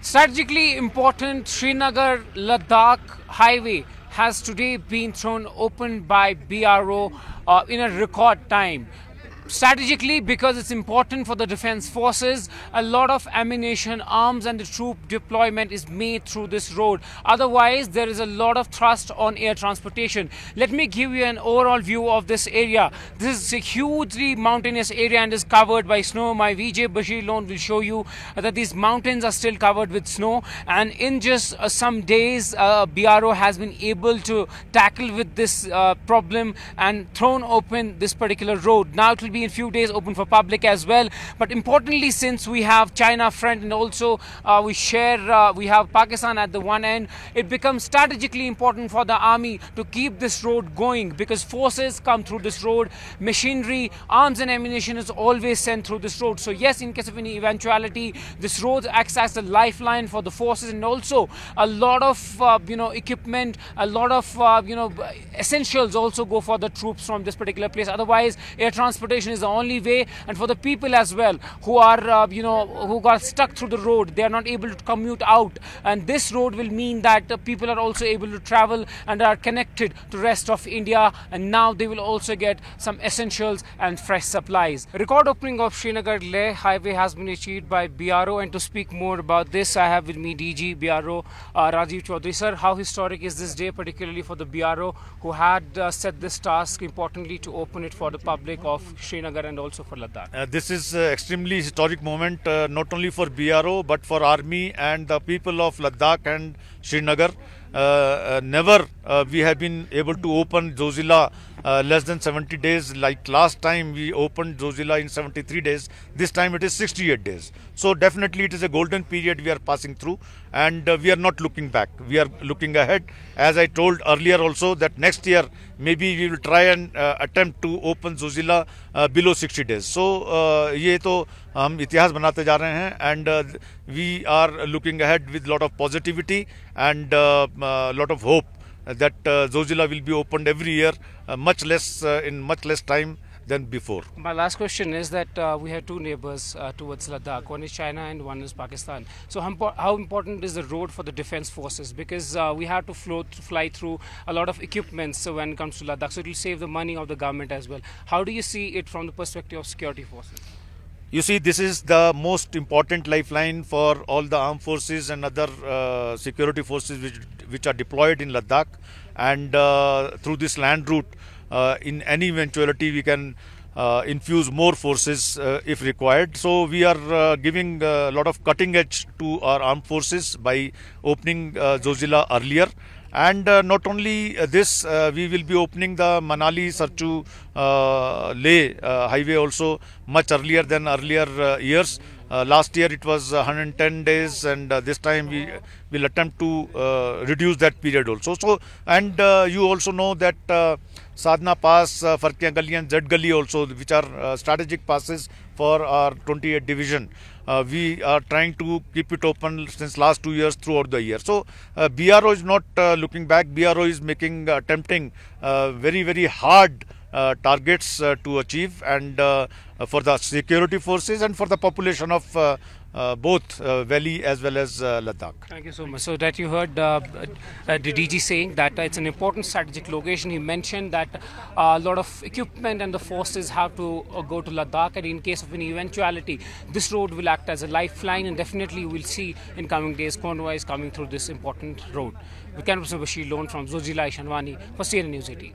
Strategically important Srinagar Ladakh highway has today been thrown open by BRO uh, in a record time strategically because it's important for the defense forces a lot of ammunition arms and the troop deployment is made through this road. Otherwise there is a lot of thrust on air transportation. Let me give you an overall view of this area. This is a hugely mountainous area and is covered by snow. My vj bashir lone will show you that these mountains are still covered with snow. And in just uh, some days uh, BRO has been able to tackle with this uh, problem and thrown open this particular road. Now it will be be in few days open for public as well. But importantly, since we have China front and also uh, we share, uh, we have Pakistan at the one end, it becomes strategically important for the army to keep this road going because forces come through this road, machinery, arms and ammunition is always sent through this road. So yes, in case of any eventuality, this road acts as a lifeline for the forces and also a lot of uh, you know equipment, a lot of uh, you know essentials also go for the troops from this particular place. Otherwise, air transportation is the only way and for the people as well who are uh, you know who got stuck through the road they are not able to commute out and this road will mean that uh, people are also able to travel and are connected to rest of India and now they will also get some essentials and fresh supplies. Record opening of Srinagar Leh highway has been achieved by BRO and to speak more about this I have with me DG BRO uh, Rajiv Chaudhary. Sir, how historic is this day particularly for the BRO who had uh, set this task importantly to open it for the public of Srinagar and also for Ladakh? Uh, this is uh, extremely historic moment uh, not only for BRO but for army and the people of Ladakh and Srinagar. Uh, uh, never uh, we have been able to open Zojila less than 70 days. Like last time we opened Zojila in 73 days. This time it is 68 days. So definitely it is a golden period we are passing through and we are not looking back. We are looking ahead. As I told earlier also that next year maybe we will try and attempt to open Zojila below 60 days. So ये तो हम इतिहास बनाते जा रहे हैं and we are looking ahead with lot of positivity and a lot of hope that uh, Zojila will be opened every year, uh, much less uh, in much less time than before. My last question is that uh, we have two neighbors uh, towards Ladakh. One is China and one is Pakistan. So how important is the road for the defense forces? Because uh, we have to float, fly through a lot of equipments when it comes to Ladakh. So it will save the money of the government as well. How do you see it from the perspective of security forces? You see, this is the most important lifeline for all the armed forces and other uh, security forces which, which are deployed in Ladakh. And uh, through this land route, uh, in any eventuality, we can uh, infuse more forces uh, if required. So we are uh, giving a lot of cutting edge to our armed forces by opening Zojila earlier. And uh, not only uh, this, uh, we will be opening the Manali Sarchu Leh highway also much earlier than earlier years. Uh, last year it was 110 days and uh, this time we will attempt to uh, reduce that period also so and you also know that sadhna pass uh, farkiyan gali and z gali also which are strategic passes for our 28 division uh, we are trying to keep it open since last two years throughout the year. So uh, BRO is not uh, looking back. BRO is making attempting very very hard uh, targets uh, to achieve and uh, for the security forces and for the population of uh, both uh, Valley as well as Ladakh. Thank you so much. So that you heard the DG saying that it's an important strategic location. He mentioned that a lot of equipment and the forces have to go to Ladakh and in case of any eventuality, this road will act as a lifeline and definitely we'll see in coming days convoys coming through this important road. We can from Zojila Shanwani for CNN News 18.